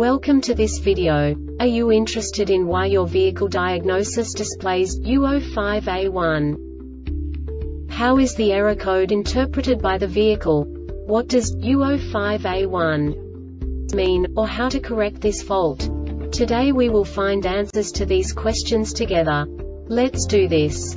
Welcome to this video. Are you interested in why your vehicle diagnosis displays U05A1? How is the error code interpreted by the vehicle? What does U05A1 mean, or how to correct this fault? Today we will find answers to these questions together. Let's do this.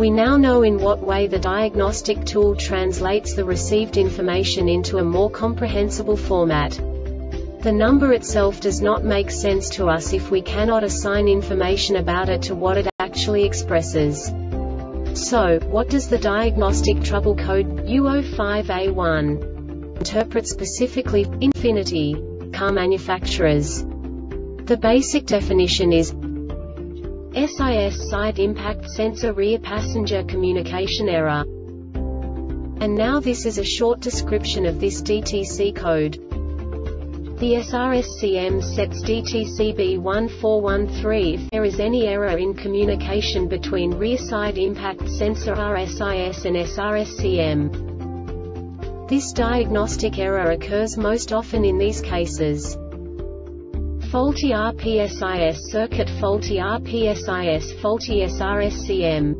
We now know in what way the diagnostic tool translates the received information into a more comprehensible format. The number itself does not make sense to us if we cannot assign information about it to what it actually expresses. So, what does the diagnostic trouble code U05A1 interpret specifically Infiniti car manufacturers? The basic definition is SIS side impact sensor rear passenger communication error. And now this is a short description of this DTC code. The SRSCM sets DTCB1413 if there is any error in communication between rear side impact sensor RSIS and SRSCM. This diagnostic error occurs most often in these cases. Faulty RPSIS circuit Faulty RPSIS Faulty SRSCM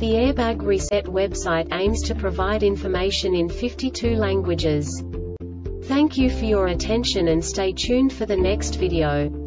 The Airbag Reset website aims to provide information in 52 languages. Thank you for your attention and stay tuned for the next video.